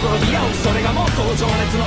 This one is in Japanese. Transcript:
心に合うそれがもうと情熱の